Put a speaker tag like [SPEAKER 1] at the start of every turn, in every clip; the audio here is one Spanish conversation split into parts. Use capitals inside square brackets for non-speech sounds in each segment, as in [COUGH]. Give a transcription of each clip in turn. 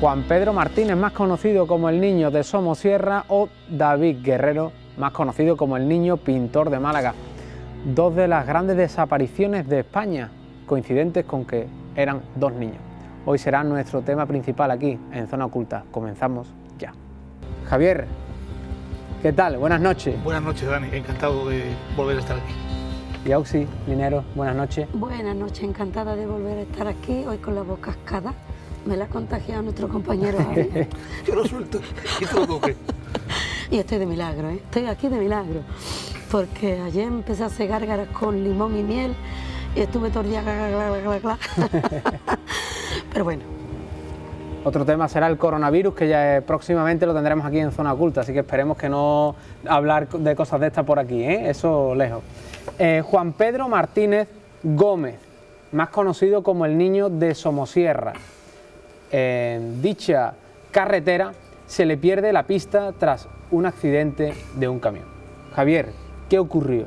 [SPEAKER 1] Juan Pedro Martínez, más conocido como el niño de Somosierra, o David Guerrero, más conocido como el niño pintor de Málaga. Dos de las grandes desapariciones de España, coincidentes con que eran dos niños. Hoy será nuestro tema principal aquí, en Zona Oculta. Comenzamos ya. Javier, ¿qué tal? Buenas noches.
[SPEAKER 2] Buenas noches, Dani. Encantado de volver a estar aquí.
[SPEAKER 1] Y Auxi, Linero, buenas noches.
[SPEAKER 3] Buenas noches, encantada de volver a estar aquí, hoy con la voz cascada. Me la ha contagiado nuestro compañero Javier. [LAUGHS]
[SPEAKER 2] Yo lo suelto y lo [LAUGHS]
[SPEAKER 3] y estoy de milagro, ¿eh? estoy aquí de milagro. Porque ayer empecé a hacer gárgaras con limón y miel y estuve todo el día... [LAUGHS] Pero bueno,
[SPEAKER 1] Otro tema será el coronavirus, que ya eh, próximamente lo tendremos aquí en Zona Oculta, así que esperemos que no hablar de cosas de estas por aquí, ¿eh? eso lejos. Eh, Juan Pedro Martínez Gómez, más conocido como el niño de Somosierra. En dicha carretera se le pierde la pista tras un accidente de un camión. Javier, ¿qué ocurrió?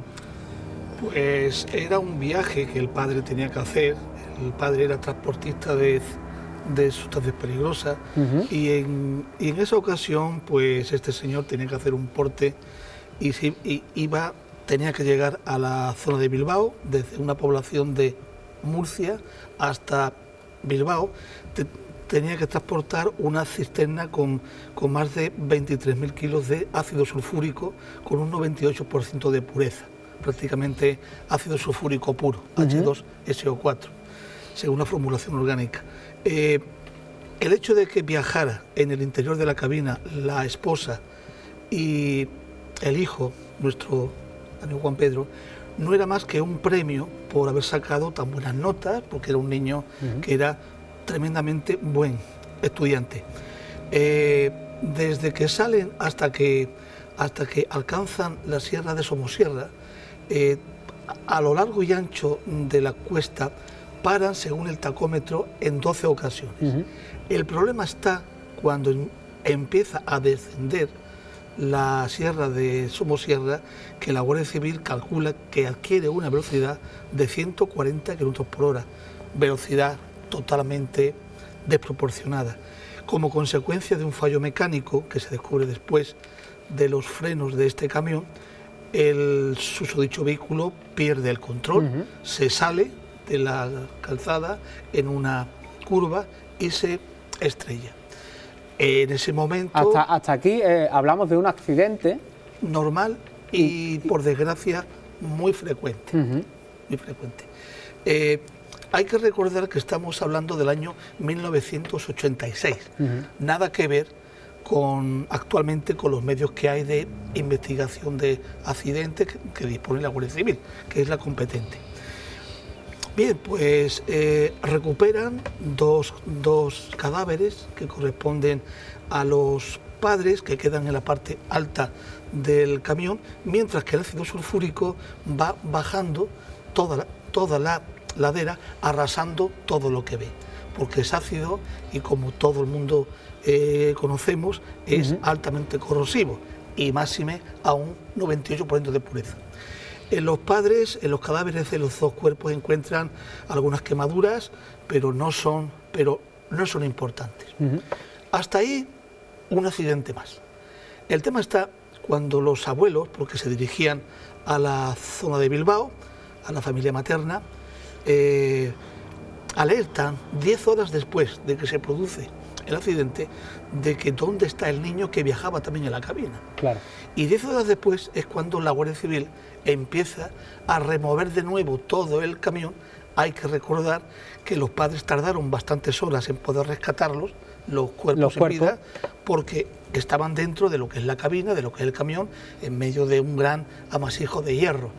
[SPEAKER 2] Pues era un viaje que el padre tenía que hacer. El padre era transportista de, de sustancias peligrosas y, en, y en esa ocasión, pues este señor tenía que hacer un porte y, si- y iba, tenía que llegar a la zona de Bilbao, desde una población de Murcia hasta Bilbao. Te- tenía que transportar una cisterna con, con más de 23.000 kilos de ácido sulfúrico con un 98% de pureza, prácticamente ácido sulfúrico puro, H2SO4, según la formulación orgánica. Eh, el hecho de que viajara en el interior de la cabina la esposa y el hijo, nuestro amigo Juan Pedro, no era más que un premio por haber sacado tan buenas notas, porque era un niño que era tremendamente buen estudiante. Eh, desde que salen hasta que, hasta que alcanzan la sierra de Somosierra, eh, a lo largo y ancho de la cuesta paran, según el tacómetro, en 12 ocasiones. El problema está cuando em- empieza a descender la sierra de Somosierra, que la Guardia Civil calcula que adquiere una velocidad de 140 km por hora, velocidad totalmente desproporcionada. Como consecuencia de un fallo mecánico que se descubre después de los frenos de este camión, el susodicho vehículo pierde el control, se sale de la calzada en una curva y se estrella. En ese momento
[SPEAKER 1] Hasta, hasta aquí eh, hablamos de un accidente.
[SPEAKER 2] normal y, por desgracia muy frecuente. Muy frecuente. Eh, hay que recordar que estamos hablando del año 1986. Nada que ver con actualmente con los medios que hay de investigación de accidentes que, que dispone la Guardia Civil, que es la competente. Bien, pues eh, recuperan dos, dos cadáveres que corresponden a los padres que quedan en la parte alta del camión, mientras que el ácido sulfúrico va bajando toda la, toda la ladera, arrasando todo lo que ve, porque es ácido y como todo el mundo eh, conocemos, es altamente corrosivo y máxime a un 98% de pureza. En los padres, en los cadáveres de los dos cuerpos encuentran algunas quemaduras, pero no son, pero no son importantes. Hasta ahí un accidente más. El tema está cuando los abuelos, porque se dirigían a la zona de Bilbao, a la familia materna, eh, alertan 10 horas después de que se produce el accidente de que dónde está el niño que viajaba también en la cabina.
[SPEAKER 1] Claro.
[SPEAKER 2] Y 10 horas después es cuando la Guardia Civil empieza a remover de nuevo todo el camión. Hay que recordar que los padres tardaron bastantes horas en poder rescatarlos, los cuerpos,
[SPEAKER 1] Los
[SPEAKER 2] en
[SPEAKER 1] cuerpos.
[SPEAKER 2] vida, porque estaban dentro de lo que es la cabina, de lo que es el camión, en medio de un gran amasijo de hierro.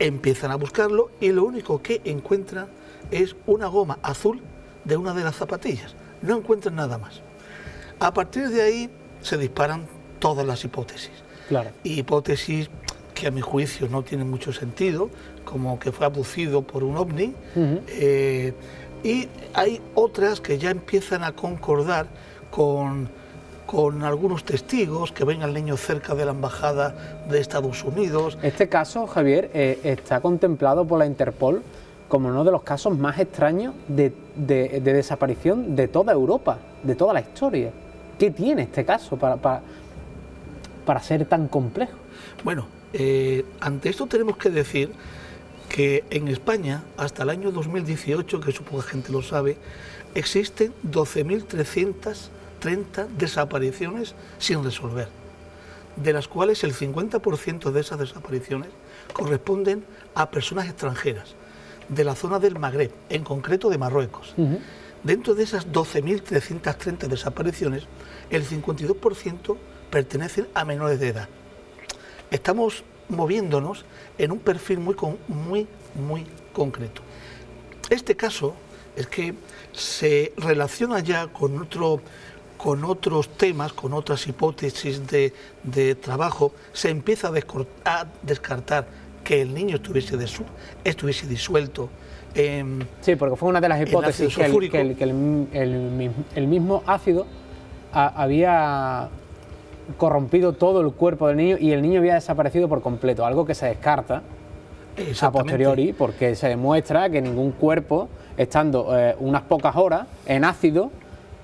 [SPEAKER 2] Empiezan a buscarlo y lo único que encuentran es una goma azul de una de las zapatillas. No encuentran nada más. A partir de ahí se disparan todas las hipótesis.
[SPEAKER 1] Claro.
[SPEAKER 2] Hipótesis que a mi juicio no tienen mucho sentido, como que fue abducido por un ovni. eh, y hay otras que ya empiezan a concordar con, con algunos testigos que ven al niño cerca de la embajada de Estados Unidos.
[SPEAKER 1] Este caso, Javier, eh, está contemplado por la Interpol como uno de los casos más extraños de, desaparición de toda Europa, de toda la historia. ¿Qué tiene este caso para, para, ser tan complejo?
[SPEAKER 2] Bueno, eh, ante esto tenemos que decir que en España, hasta el año 2018, que supongo que gente lo sabe, existen 12.330 desapariciones sin resolver, de las cuales el 50% de esas desapariciones corresponden a personas extranjeras, de la zona del Magreb, en concreto de Marruecos. Dentro de esas 12.330 desapariciones, el 52% pertenecen a menores de edad. Estamos moviéndonos en un perfil muy, muy, muy concreto. Este caso es que se relaciona ya con, otro, con otros temas, con otras hipótesis de, trabajo, se empieza a, descartar que el niño estuviese, estuviese disuelto.
[SPEAKER 1] sí, porque fue una de las hipótesis que, el, mismo ácido había corrompido todo el cuerpo del niño y el niño había desaparecido por completo, algo que se descarta a posteriori porque se demuestra que ningún cuerpo, estando eh, unas pocas horas en ácido,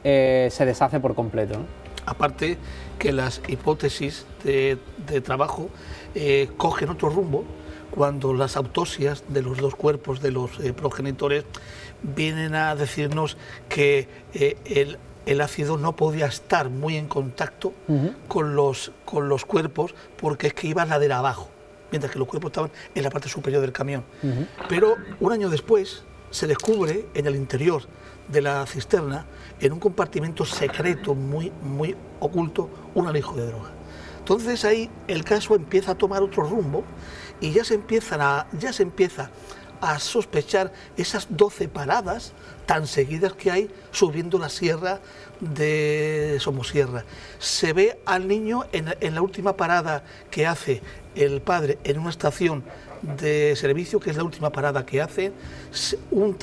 [SPEAKER 1] eh, se deshace por completo.
[SPEAKER 2] Aparte que las hipótesis de, trabajo eh, cogen otro rumbo cuando las autopsias de los dos cuerpos de los progenitores vienen a decirnos que el el ácido no podía estar muy en contacto con, los, con los cuerpos porque es que iba ladera abajo, mientras que los cuerpos estaban en la parte superior del camión. Pero un año después se descubre en el interior de la cisterna, en un compartimento secreto muy, muy oculto, un alijo de droga. Entonces ahí el caso empieza a tomar otro rumbo y ya se, empiezan a, ya se empieza a sospechar esas 12 paradas tan seguidas que hay subiendo la sierra de Somosierra. Se ve al niño en, la última parada que hace el padre en una estación de servicio, que es la última parada que hace, un,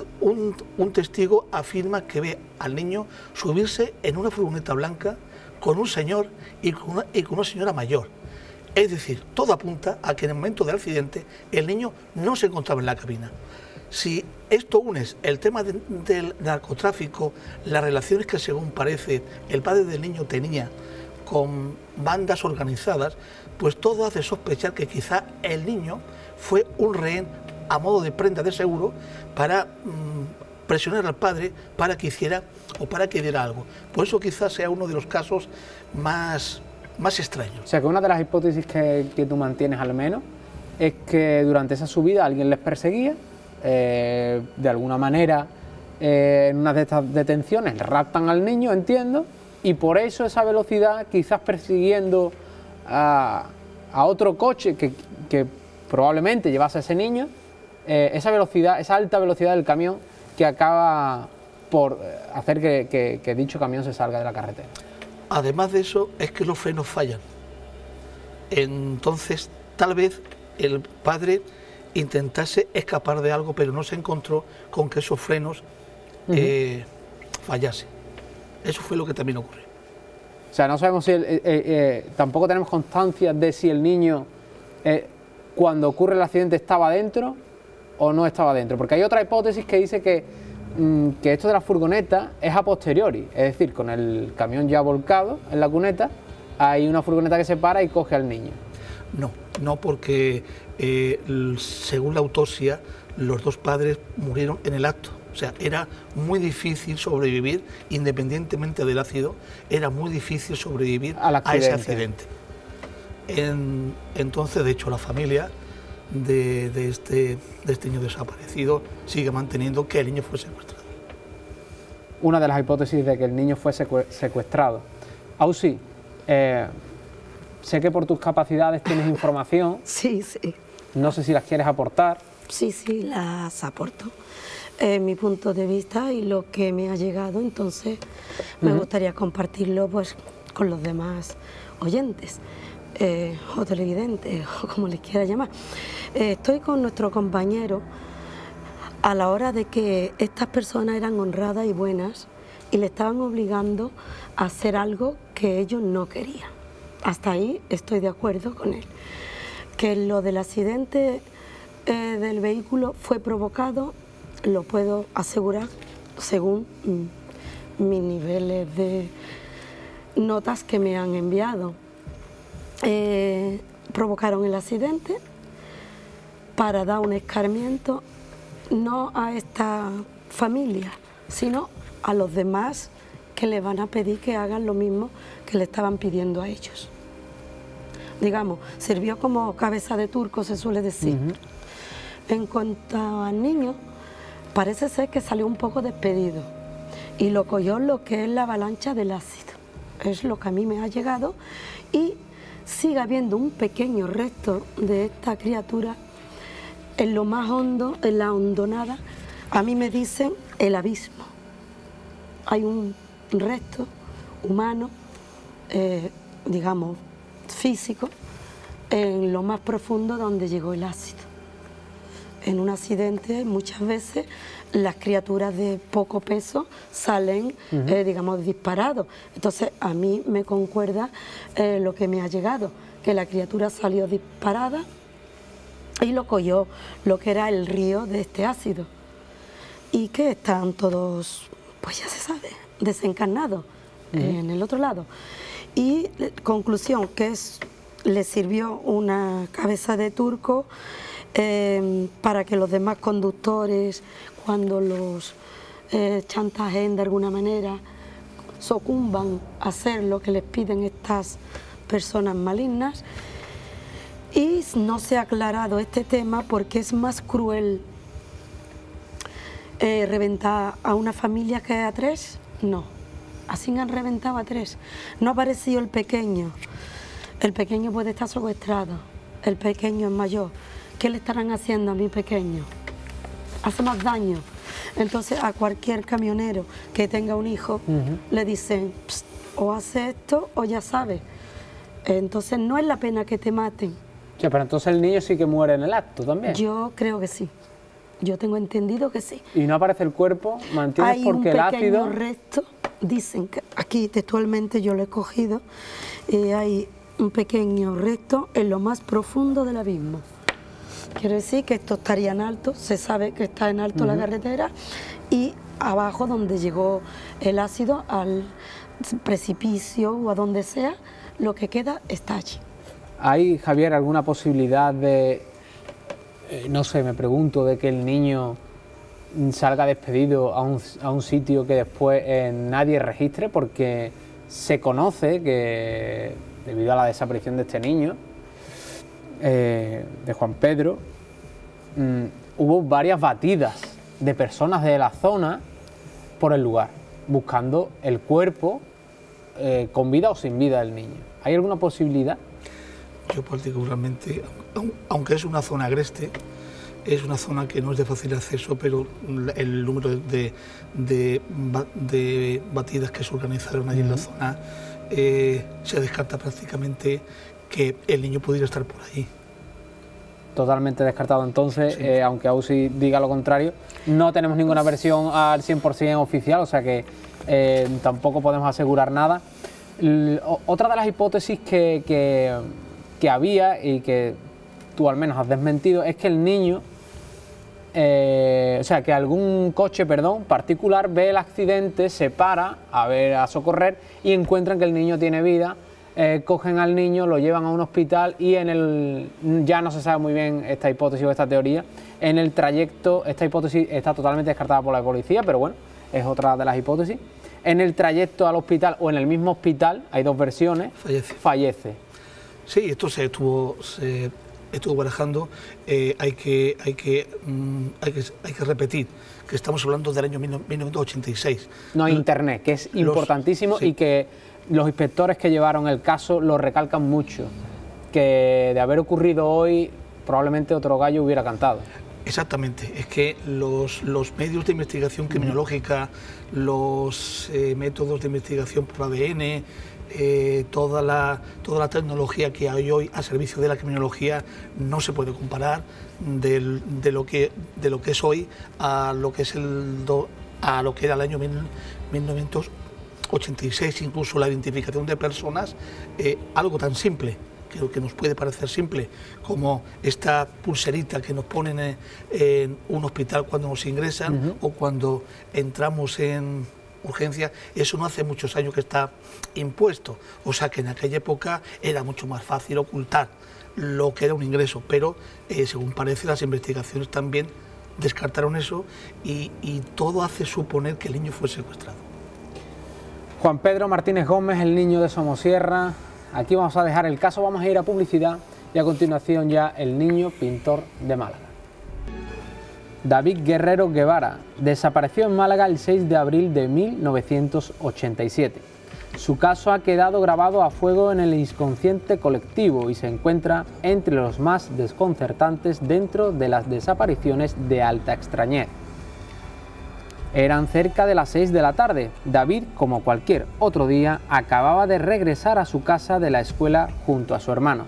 [SPEAKER 2] testigo afirma que ve al niño subirse en una furgoneta blanca con un señor y con una señora mayor. Es decir, todo apunta a que en el momento del accidente el niño no se encontraba en la cabina. Si esto unes el tema del narcotráfico, las relaciones que según parece el padre del niño tenía con bandas organizadas, pues todo hace sospechar que quizá el niño fue un rehén a modo de prenda de seguro para mm, presionar al padre para que hiciera o para que diera algo. Por eso quizás sea uno de los casos más más extraño.
[SPEAKER 1] O sea, que una de las hipótesis que, tú mantienes al menos es que durante esa subida alguien les perseguía, eh, de alguna manera eh, en una de estas detenciones raptan al niño, entiendo, y por eso esa velocidad, quizás persiguiendo a, otro coche que, probablemente llevase a ese niño, eh, esa velocidad, esa alta velocidad del camión que acaba por hacer que dicho camión se salga de la carretera.
[SPEAKER 2] Además de eso, es que los frenos fallan. Entonces, tal vez el padre intentase escapar de algo, pero no se encontró con que esos frenos eh, fallasen. Eso fue lo que también ocurrió.
[SPEAKER 1] O sea, no sabemos si, eh, eh, tampoco tenemos constancia de si el niño, cuando ocurre el accidente, estaba dentro o no estaba dentro. Porque hay otra hipótesis que dice que Mm, que esto de la furgoneta es a posteriori, es decir, con el camión ya volcado en la cuneta, hay una furgoneta que se para y coge al niño.
[SPEAKER 2] No, no porque eh, según la autopsia los dos padres murieron en el acto. O sea, era muy difícil sobrevivir, independientemente del ácido, era muy difícil sobrevivir a ese accidente. Entonces, de hecho, la familia de, este, de este niño desaparecido sigue manteniendo que el niño fue secuestrado.
[SPEAKER 1] Una de las hipótesis de que el niño fue secuestrado. Ausi, eh, sé que por tus capacidades tienes información. [LAUGHS]
[SPEAKER 3] Sí, sí.
[SPEAKER 1] No sé si las quieres aportar.
[SPEAKER 3] Sí, sí, las aporto. Eh, mi punto de vista y lo que me ha llegado, entonces me gustaría compartirlo pues con los demás oyentes eh, o televidentes, [LAUGHS] o como les quiera llamar. Eh, estoy con nuestro compañero a la hora de que estas personas eran honradas y buenas y le estaban obligando a hacer algo que ellos no querían. Hasta ahí estoy de acuerdo con él. Que lo del accidente eh, del vehículo fue provocado lo puedo asegurar según mm, mis niveles de notas que me han enviado. Eh, provocaron el accidente para dar un escarmiento no a esta familia, sino a los demás que le van a pedir que hagan lo mismo que le estaban pidiendo a ellos. Digamos, sirvió como cabeza de turco, se suele decir. En cuanto al niño, parece ser que salió un poco despedido y lo cogió lo que es la avalancha del ácido. Es lo que a mí me ha llegado y sigue habiendo un pequeño resto de esta criatura en lo más hondo, en la hondonada, a mí me dicen el abismo. Hay un resto humano, eh, digamos, físico, en lo más profundo donde llegó el ácido. En un accidente muchas veces las criaturas de poco peso salen, eh, digamos, disparados. Entonces a mí me concuerda eh, lo que me ha llegado, que la criatura salió disparada y lo cogió lo que era el río de este ácido. Y que están todos, pues ya se sabe, desencarnados en el otro lado. Y eh, conclusión, que es, le sirvió una cabeza de turco para que los demás conductores, cuando los eh, chantajen de alguna manera, sucumban a hacer lo que les piden estas personas malignas y no se ha aclarado este tema porque es más cruel eh, reventar a una familia que a tres. No, así han reventado a tres. No ha aparecido el pequeño. El pequeño puede estar secuestrado. El pequeño es mayor. ¿Qué le estarán haciendo a mi pequeño? Hace más daño. Entonces a cualquier camionero que tenga un hijo le dicen o hace esto o ya sabe. Entonces no es la pena que te maten
[SPEAKER 1] pero entonces el niño sí que muere en el acto también.
[SPEAKER 3] Yo creo que sí. Yo tengo entendido que sí.
[SPEAKER 1] ¿Y no aparece el cuerpo? ¿Mantienes porque el ácido...?
[SPEAKER 3] Hay un resto, dicen que aquí textualmente yo lo he cogido, y hay un pequeño resto en lo más profundo del abismo. Quiere decir que esto estaría en alto, se sabe que está en alto la carretera y abajo donde llegó el ácido al precipicio o a donde sea, lo que queda está allí.
[SPEAKER 1] ¿Hay, Javier, alguna posibilidad de, eh, no sé, me pregunto, de que el niño salga despedido a un, sitio que después eh, nadie registre? Porque se conoce que debido a la desaparición de este niño, eh, de Juan Pedro, mm, hubo varias batidas de personas de la zona por el lugar, buscando el cuerpo con vida o sin vida del niño. ¿Hay alguna posibilidad?
[SPEAKER 2] Yo particularmente, aunque es una zona agreste, es una zona que no es de fácil acceso, pero el número de, de, batidas que se organizaron allí en la zona eh, se descarta prácticamente que el niño pudiera estar por allí.
[SPEAKER 1] Totalmente descartado entonces, eh, aunque AUSI diga lo contrario. No tenemos ninguna versión al 100% oficial, o sea que eh, tampoco podemos asegurar nada. otra de las hipótesis que, que había y que tú al menos has desmentido es que el niño, eh, o sea, que algún coche, perdón, particular ve el accidente, se para a ver, a socorrer y encuentran que el niño tiene vida. Eh, cogen al niño, lo llevan a un hospital y en el ya no se sabe muy bien esta hipótesis o esta teoría. En el trayecto, esta hipótesis está totalmente descartada por la policía, pero bueno, es otra de las hipótesis. En el trayecto al hospital o en el mismo hospital, hay dos versiones, fallece.
[SPEAKER 2] Sí, esto se estuvo, se estuvo barajando. Eh, hay, que, hay, que, mm, hay, que, hay que repetir que estamos hablando del año 1986.
[SPEAKER 1] No hay internet, que es importantísimo y que los inspectores que llevaron el caso lo recalcan mucho. Que de haber ocurrido hoy, probablemente otro gallo hubiera cantado.
[SPEAKER 2] Exactamente, es que los, los medios de investigación criminológica, los eh, métodos de investigación por ADN, eh, toda, la, toda la tecnología que hay hoy a servicio de la criminología no se puede comparar de, lo que, de lo que es hoy a lo que, es el a lo que era el año 1986, incluso la identificación de personas, eh, algo tan simple que, que nos puede parecer simple, como esta pulserita que nos ponen en, un hospital cuando nos ingresan o cuando entramos en urgencia, eso no hace muchos años que está impuesto. O sea que en aquella época era mucho más fácil ocultar lo que era un ingreso, pero eh, según parece las investigaciones también descartaron eso y, todo hace suponer que el niño fue secuestrado.
[SPEAKER 1] Juan Pedro Martínez Gómez, el niño de Somosierra. Aquí vamos a dejar el caso, vamos a ir a publicidad y a continuación ya el niño pintor de Málaga. David Guerrero Guevara desapareció en Málaga el 6 de abril de 1987. Su caso ha quedado grabado a fuego en el inconsciente colectivo y se encuentra entre los más desconcertantes dentro de las desapariciones de alta extrañez. Eran cerca de las 6 de la tarde. David, como cualquier otro día, acababa de regresar a su casa de la escuela junto a su hermano.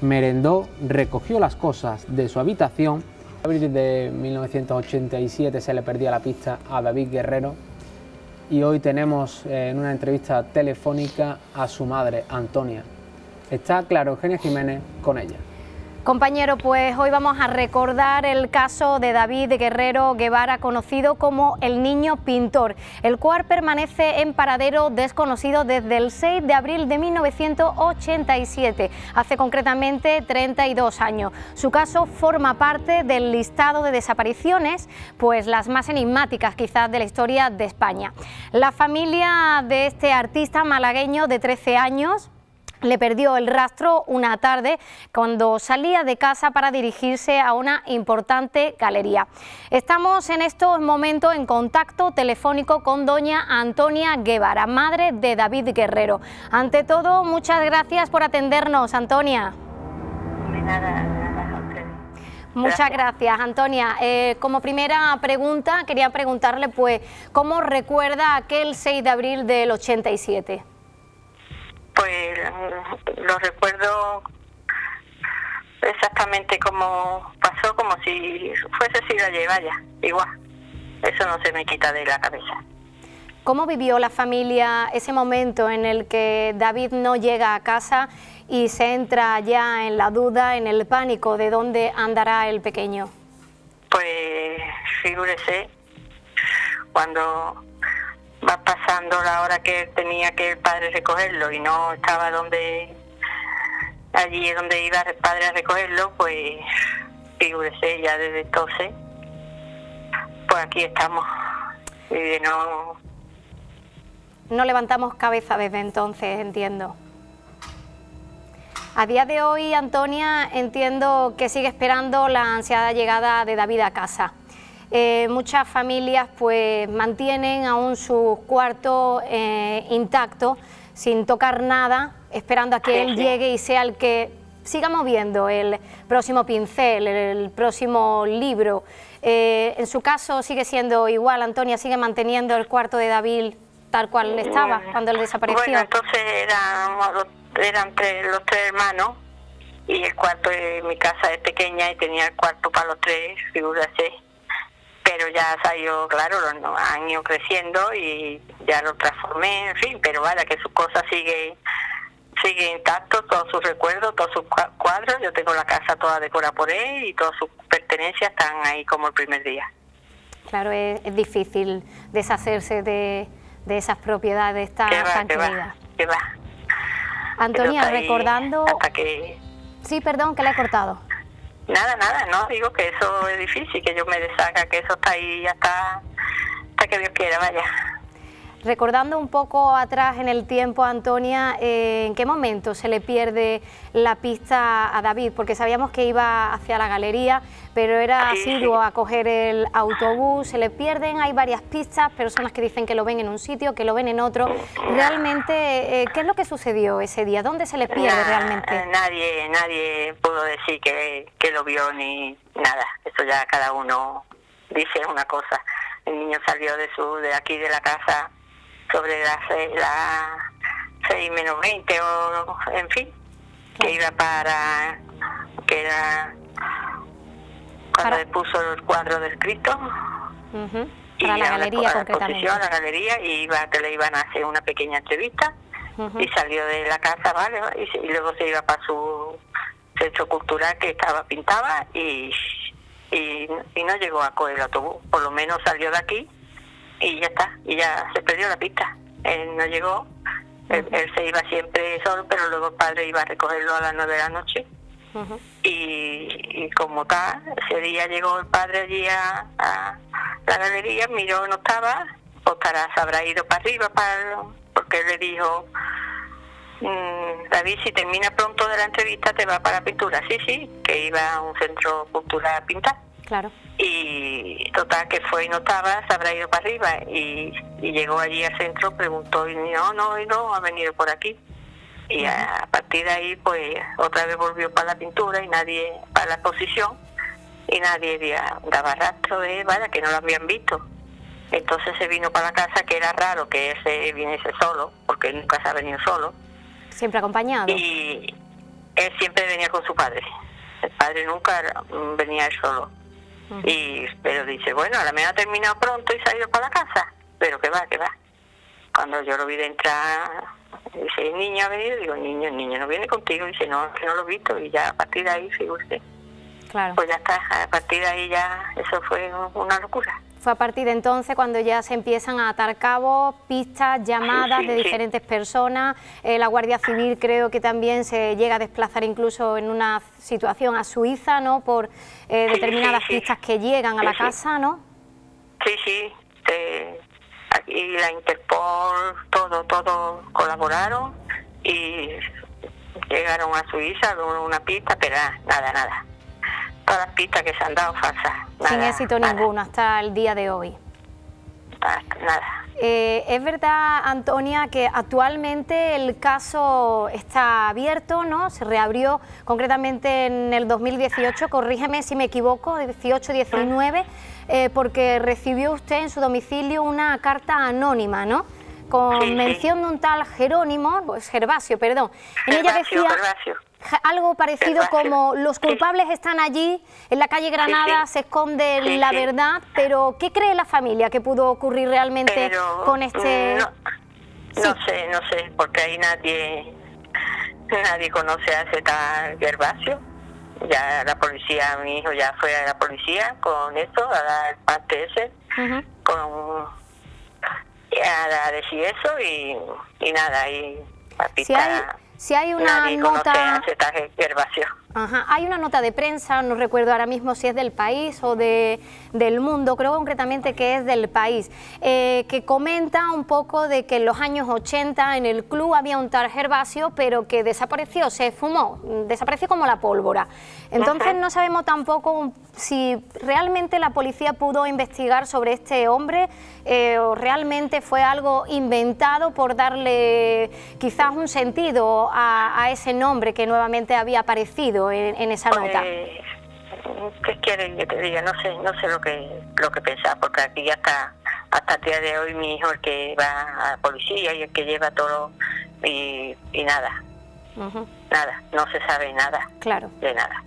[SPEAKER 1] Merendó, recogió las cosas de su habitación. En abril de 1987 se le perdía la pista a David Guerrero y hoy tenemos eh, en una entrevista telefónica a su madre, Antonia. Está Claro Eugenia Jiménez con ella.
[SPEAKER 4] Compañero, pues hoy vamos a recordar el caso de David Guerrero Guevara, conocido como el niño pintor, el cual permanece en paradero desconocido desde el 6 de abril de 1987, hace concretamente 32 años. Su caso forma parte del listado de desapariciones, pues las más enigmáticas quizás de la historia de España. La familia de este artista malagueño de 13 años, le perdió el rastro una tarde cuando salía de casa para dirigirse a una importante galería. Estamos en estos momentos en contacto telefónico con doña Antonia Guevara, madre de David Guerrero. Ante todo, muchas gracias por atendernos, Antonia. Muchas gracias, Antonia. Eh, como primera pregunta, quería preguntarle, pues, ¿cómo recuerda aquel 6 de abril del 87?
[SPEAKER 5] Pues lo recuerdo exactamente como pasó, como si fuese si la vaya, igual. Eso no se me quita de la cabeza.
[SPEAKER 4] ¿Cómo vivió la familia ese momento en el que David no llega a casa y se entra ya en la duda, en el pánico de dónde andará el pequeño?
[SPEAKER 5] Pues figúrese, cuando va pasando la hora que tenía que el padre recogerlo y no estaba donde allí donde iba el padre a recogerlo, pues figúrese ya desde entonces, pues aquí estamos y no
[SPEAKER 4] no levantamos cabeza desde entonces, entiendo. A día de hoy, Antonia, entiendo que sigue esperando la ansiada llegada de David a casa. Eh, muchas familias pues mantienen aún su cuarto eh, intacto, sin tocar nada, esperando a que él llegue y sea el que siga moviendo el próximo pincel, el, próximo libro. Eh, en su caso sigue siendo igual, Antonia sigue manteniendo el cuarto de David tal cual estaba cuando él desapareció.
[SPEAKER 5] Bueno, entonces eran, eran los tres hermanos y el cuarto de mi casa es pequeña y tenía el cuarto para los tres, figúrase pero ya salió, claro, los han ido creciendo y ya lo transformé, en fin, pero vaya que su cosa sigue sigue intacto, todos sus recuerdos, todos sus cuadros, yo tengo la casa toda decorada por él y todas sus pertenencias están ahí como el primer día.
[SPEAKER 4] Claro, es, difícil deshacerse de, de esas propiedades tan, tan queridas.
[SPEAKER 5] va.
[SPEAKER 4] Antonia, recordando...
[SPEAKER 5] Hasta que...
[SPEAKER 4] Sí, perdón, que le he cortado.
[SPEAKER 5] Nada, nada, no, digo que eso es difícil, que yo me deshaga, que eso está ahí ya está, hasta que Dios quiera, vaya.
[SPEAKER 4] Recordando un poco atrás en el tiempo, Antonia, eh, ¿en qué momento se le pierde la pista a David? Porque sabíamos que iba hacia la galería, pero era asiduo a coger el autobús, se le pierden, hay varias pistas, personas que dicen que lo ven en un sitio, que lo ven en otro. Realmente, eh, ¿qué es lo que sucedió ese día? ¿Dónde se le pierde realmente?
[SPEAKER 5] Nadie, nadie pudo decir que, que lo vio ni nada, eso ya cada uno dice una cosa. El niño salió de su de aquí de la casa sobre las la 6 menos 20 o en fin, que iba para, que era cuando le puso el cuadro del Cristo.
[SPEAKER 4] Para la galería
[SPEAKER 5] concretamente. la galería y iba, que le iban a hacer una pequeña entrevista y salió de la casa, ¿vale? Y, luego se iba para su centro cultural que estaba pintaba y, y, no llegó a coger el autobús. Por lo menos salió de aquí y ya está, y ya se perdió la pista. Él no llegó, él, se iba siempre solo, pero luego el padre iba a recogerlo a las nueve de la noche. y, como tal, ese día llegó el padre allí a, la galería, miró, no estaba, o estará, se habrá ido para arriba, para, porque le dijo, mm, David, si termina pronto de la entrevista te va para la pintura. Sí, sí, que iba a un centro cultural a pintar.
[SPEAKER 4] Claro.
[SPEAKER 5] Y total, que fue y no estaba, se habrá ido para arriba. Y, llegó allí al centro, preguntó y no, no, y no, ha venido por aquí. Y a, partir de ahí, pues otra vez volvió para la pintura y nadie, para la exposición, y nadie daba rastro de, vaya, que no lo habían visto. Entonces se vino para la casa, que era raro que ese viniese solo, porque nunca se ha venido solo.
[SPEAKER 4] Siempre acompañado.
[SPEAKER 5] Y él siempre venía con su padre. El padre nunca venía él solo. Y Pero dice, bueno, a la menos ha terminado pronto y se ha ido para la casa. Pero que va, que va. Cuando yo lo vi de entrar, dice, ¿el niño ha venido? Digo, niño, el niño no viene contigo. Dice, no, que no lo he visto. Y ya a partir de ahí, fíjese.
[SPEAKER 4] Claro.
[SPEAKER 5] Pues ya está, a partir de ahí ya, eso fue una locura.
[SPEAKER 4] Fue a partir de entonces cuando ya se empiezan a atar cabos, pistas, llamadas de diferentes personas. Eh, la Guardia Civil creo que también se llega a desplazar incluso en una situación a Suiza, ¿no? Por eh, determinadas pistas que llegan a la casa, ¿no?
[SPEAKER 5] Sí, sí. y la Interpol, todo, todo colaboraron y llegaron a Suiza con una pista, pero nada, nada todas las pistas que se han dado falsas.
[SPEAKER 4] Sin éxito ninguno hasta el día de hoy.
[SPEAKER 5] Nada.
[SPEAKER 4] Eh, es verdad, Antonia, que actualmente el caso está abierto, ¿no? Se reabrió concretamente en el 2018, corrígeme si me equivoco, 18-19, eh, porque recibió usted en su domicilio una carta anónima, ¿no? Con mención de un tal Jerónimo, pues Gervasio, perdón.
[SPEAKER 5] En ella decía... Gervasio
[SPEAKER 4] algo parecido como los culpables están allí, en la calle Granada se esconde la verdad, pero ¿qué cree la familia que pudo ocurrir realmente con este...?
[SPEAKER 5] No, sé, no sé, porque ahí nadie nadie conoce a ese tal Gervasio. Ya la policía, mi hijo ya fue a la policía con esto, a dar parte ese, con a, decir eso y, y nada, y a
[SPEAKER 4] si hay una nota...
[SPEAKER 5] Ajá.
[SPEAKER 4] Hay una nota de prensa, no recuerdo ahora mismo si es del país o de, del mundo, creo concretamente que es del país, eh, que comenta un poco de que en los años 80 en el club había un tal Gervasio, pero que desapareció, se fumó, desapareció como la pólvora. Entonces no sabemos tampoco si realmente la policía pudo investigar sobre este hombre eh, o realmente fue algo inventado por darle quizás un sentido a, ese nombre que nuevamente había aparecido en, esa nota.
[SPEAKER 5] ¿Qué quieren que te diga? No sé, no sé lo que lo que pensar, porque aquí ya está hasta el día de hoy mi hijo el que va a la policía y el que lleva todo y, nada. Nada, no se sabe nada.
[SPEAKER 4] Claro.
[SPEAKER 5] De nada.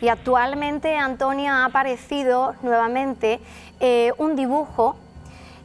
[SPEAKER 4] Y actualmente, Antonia, ha aparecido nuevamente eh, un dibujo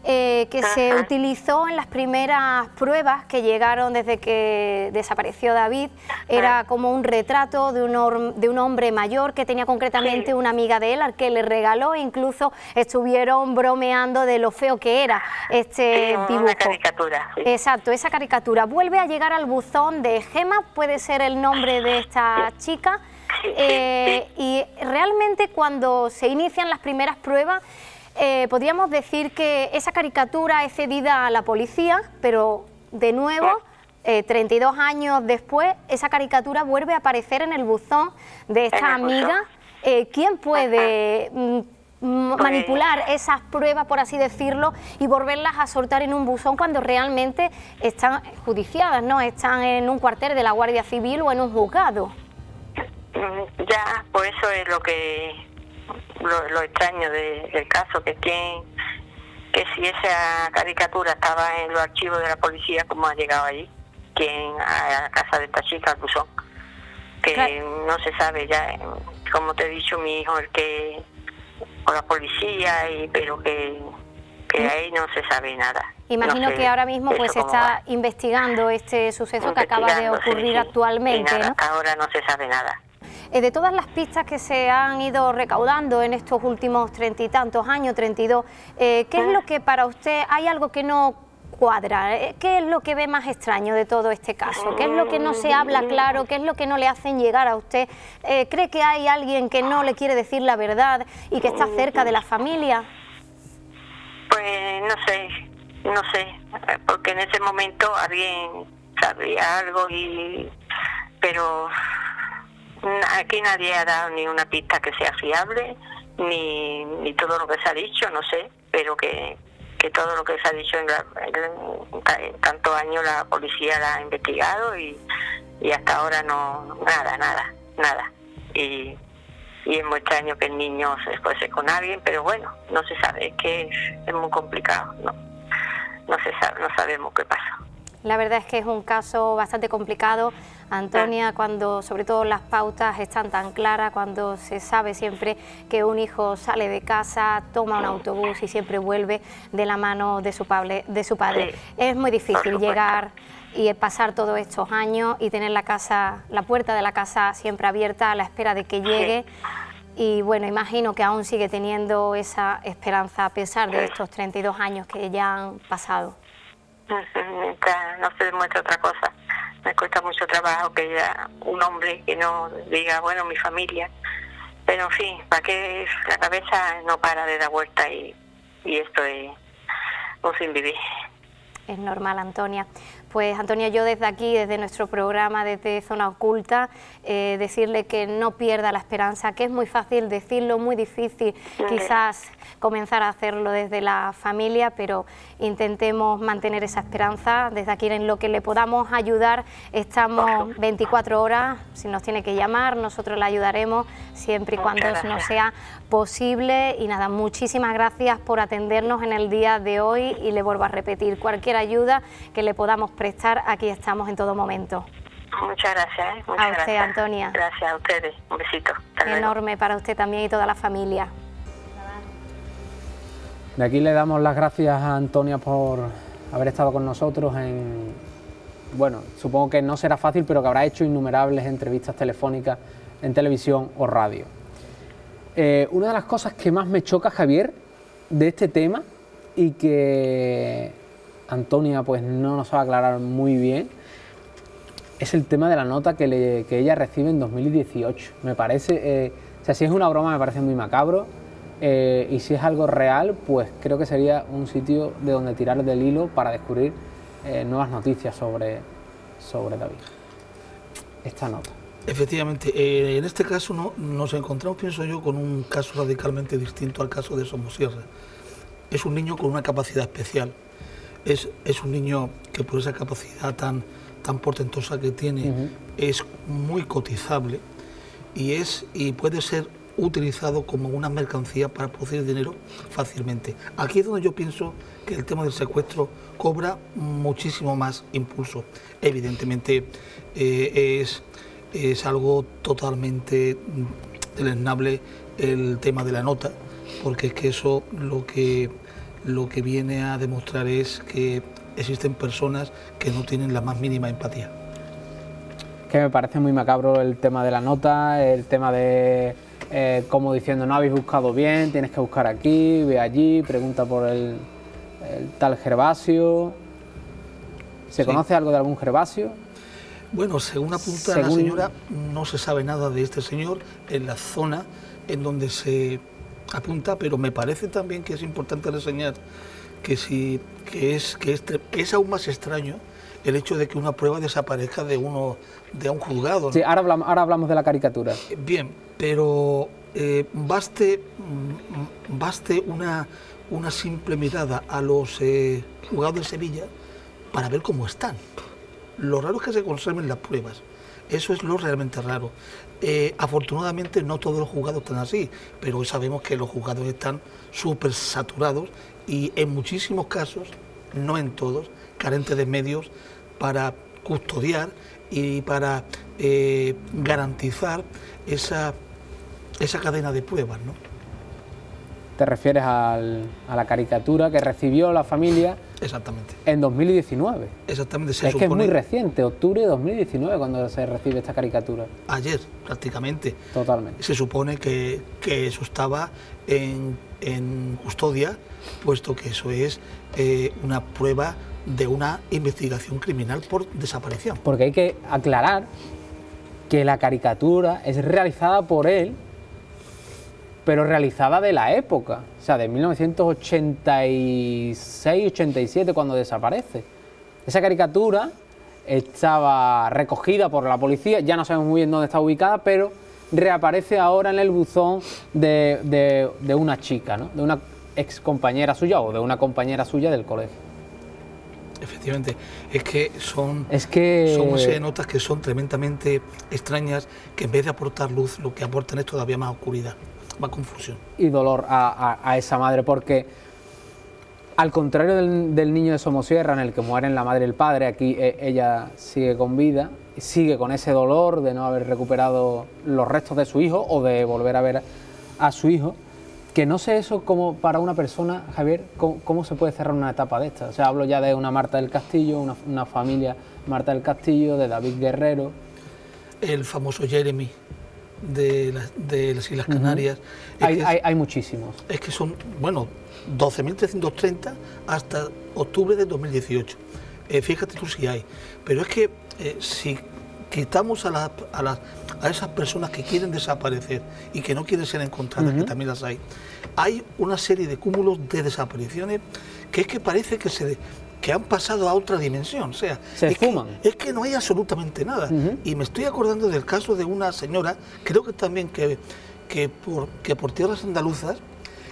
[SPEAKER 4] eh, que se utilizó en las primeras pruebas que llegaron desde que desapareció David. Era como un retrato de un, de un hombre mayor que tenía concretamente una amiga de él al que le regaló, incluso estuvieron bromeando de lo feo que era este dibujo. Una
[SPEAKER 5] caricatura.
[SPEAKER 4] Exacto, esa caricatura. Vuelve a llegar al buzón de Gema, puede ser el nombre de esta chica. Eh, y realmente cuando se inician las primeras pruebas, eh, podríamos decir que esa caricatura es cedida a la policía, pero de nuevo, 32 eh, años después, esa caricatura vuelve a aparecer en el buzón de esta amiga. ¿Quién puede [LAUGHS] mm, pues manipular esas pruebas, por así decirlo, y volverlas a soltar en un buzón cuando realmente están judiciadas, ¿no? Están en un cuartel de la Guardia Civil o en un juzgado.
[SPEAKER 5] Mm, ya, pues eso es lo que lo, extraño del caso, que quien, que si esa caricatura estaba en los archivos de la policía, ¿cómo ha llegado allí? ¿Quién a la casa de esta chica, al buzón? Que no se sabe ya, como te he dicho, mi hijo, el que con la policía, y pero que, que mm. ahí no se sabe nada.
[SPEAKER 4] Imagino que ahora mismo pues se está investigando este suceso que acaba de ocurrir actualmente,
[SPEAKER 5] ¿no? ahora no se sabe nada.
[SPEAKER 4] Eh, de todas las pistas que se han ido recaudando en estos últimos treinta y tantos años, treinta y dos, eh, ¿qué es lo que para usted hay algo que no cuadra? Eh, ¿Qué es lo que ve más extraño de todo este caso? ¿Qué es lo que no se habla claro? ¿Qué es lo que no le hacen llegar a usted? ¿Cree que hay alguien que no le quiere decir la verdad y que está cerca de la familia?
[SPEAKER 5] Pues no sé, no sé, porque en ese momento alguien sabía algo y pero aquí nadie ha dado ni una pista que sea fiable ni, ni todo lo que se ha dicho, no sé, pero que, que todo lo que se ha dicho en, en, tantos años la policía la ha investigado y, y hasta ahora no, nada, nada, nada. Y, y es muy extraño que el niño se fuese con alguien, pero bueno, no se sabe, es que es, muy complicado, no, no se sabe, no sabemos qué pasa.
[SPEAKER 4] La verdad es que es un caso bastante complicado, Antonia, cuando sobre todo las pautas están tan claras, cuando se sabe siempre que un hijo sale de casa, toma un autobús y siempre vuelve de la mano de su padre. De su padre. Es muy difícil llegar y pasar todos estos años y tener la casa, la puerta de la casa siempre abierta a la espera de que llegue. Y bueno, imagino que aún sigue teniendo esa esperanza a pesar de estos 32 años que ya han pasado.
[SPEAKER 5] No se demuestra otra cosa. Me cuesta mucho trabajo que haya un hombre que no diga, bueno, mi familia. Pero en fin, para que la cabeza no para de dar vuelta y, y esto es un sin.
[SPEAKER 4] Es normal, Antonia. Pues Antonia, yo desde aquí, desde nuestro programa, desde Zona Oculta, eh, decirle que no pierda la esperanza, que es muy fácil decirlo, muy difícil quizás comenzar a hacerlo desde la familia, pero intentemos mantener esa esperanza. Desde aquí en lo que le podamos ayudar, estamos 24 horas, si nos tiene que llamar, nosotros le ayudaremos siempre y cuando no sea posible. Y nada, muchísimas gracias por atendernos en el día de hoy. Y le vuelvo a repetir, cualquier ayuda que le podamos prestar, aquí estamos en todo momento.
[SPEAKER 5] Muchas gracias. ¿eh?
[SPEAKER 4] a usted, Antonia.
[SPEAKER 5] Gracias a ustedes. Un besito.
[SPEAKER 4] Enorme para usted también y toda la familia.
[SPEAKER 1] De aquí le damos las gracias a Antonia por haber estado con nosotros en... Bueno, supongo que no será fácil, pero que habrá hecho innumerables entrevistas telefónicas en televisión o radio. Eh, una de las cosas que más me choca, Javier, de este tema y que Antonia pues no nos va a aclarar muy bien es el tema de la nota que, ella recibe en 2018. Me parece, eh, o sea, si es una broma me parece muy macabro eh, y si es algo real, pues creo que sería un sitio de donde tirar del hilo para descubrir eh, nuevas noticias sobre, sobre David. Esta nota.
[SPEAKER 2] Efectivamente, en este caso no, nos encontramos, pienso yo, con un caso radicalmente distinto al caso de Somosierra. Es un niño con una capacidad especial es, un niño que por esa capacidad tan, tan portentosa que tiene es muy cotizable y, es, y puede ser utilizado como una mercancía para producir dinero fácilmente. Aquí es donde yo pienso que el tema del secuestro cobra muchísimo más impulso. Evidentemente eh, es, es algo totalmente deleznable el tema de la nota, porque es que eso lo que lo que viene a demostrar es que existen personas que no tienen la más mínima empatía.
[SPEAKER 1] Que me parece muy macabro el tema de la nota, el tema de eh, como diciendo no habéis buscado bien, tienes que buscar aquí, ve allí, pregunta por el, tal Gervasio. ¿Se conoce algo de algún Gervasio?
[SPEAKER 2] Bueno, según apunta la señora, no se sabe nada de este señor en la zona en donde se apunta, pero me parece también que es importante reseñar que, si, que, es, que es, aún más extraño el hecho de que una prueba desaparezca de, uno, de un juzgado.
[SPEAKER 1] Sí, ahora hablamos, ahora hablamos de la caricatura.
[SPEAKER 2] Bien, pero eh, baste, mm, baste una, una simple mirada a los eh, juzgados de Sevilla para ver cómo están. Lo raro es que se conserven las pruebas. Eso es lo realmente raro. Eh, afortunadamente no todos los juzgados están así, pero sabemos que los juzgados están súper saturados y en muchísimos casos, no en todos, carentes de medios para custodiar y para eh, garantizar esa, esa cadena de pruebas.
[SPEAKER 1] Te refieres a la caricatura que recibió la familia
[SPEAKER 2] Exactamente.
[SPEAKER 1] en 2019.
[SPEAKER 2] Exactamente. Se
[SPEAKER 1] es que es
[SPEAKER 2] supone
[SPEAKER 1] muy reciente, octubre de 2019 cuando se recibe esta caricatura.
[SPEAKER 2] ayer, prácticamente.
[SPEAKER 1] Totalmente.
[SPEAKER 2] Se supone que, que eso estaba en, en custodia, puesto que eso es eh, una prueba de una investigación criminal por desaparición.
[SPEAKER 1] Porque hay que aclarar que la caricatura es realizada por él, pero realizada de la época, o sea, de 1986-87 cuando desaparece. Esa caricatura estaba recogida por la policía, ya no sabemos muy bien dónde está ubicada, pero reaparece ahora en el buzón de, de- de una chica, ¿no? de una ex compañera suya o de una compañera suya del colegio.
[SPEAKER 2] Efectivamente, es que son,
[SPEAKER 1] Es que...
[SPEAKER 2] son una serie de notas que son tremendamente extrañas, que en vez de aportar luz, lo que aportan es todavía más oscuridad, más confusión.
[SPEAKER 1] y dolor a, a- a esa madre, porque al contrario del, del niño de Somosierra, en el que mueren la madre y el padre, aquí eh, ella sigue con vida, sigue con ese dolor de no haber recuperado los restos de su hijo o de volver a ver a su hijo, que no sé eso como para una persona, Javier, cómo, cómo se puede cerrar una etapa de esta. O sea, hablo ya de una Marta del Castillo, una, una familia Marta del Castillo, de David Guerrero.
[SPEAKER 2] El famoso Jeremy de, las- de las Islas Canarias.
[SPEAKER 1] Hay, hay- hay muchísimos.
[SPEAKER 2] Es que son, bueno, 12.330 hasta octubre de 2018. Eh, fíjate tú si hay. Pero es que eh, si quitamos a, las- a, las- a esas personas que quieren desaparecer y que no quieren ser encontradas, que también las hay, hay una serie de cúmulos de desapariciones que es que parece que se que han pasado a otra dimensión, o sea,
[SPEAKER 1] Se
[SPEAKER 2] es que,
[SPEAKER 1] esfuman.
[SPEAKER 2] es que no hay absolutamente nada. Y me estoy acordando del caso de una señora, creo que también que, que, por, que por tierras andaluzas,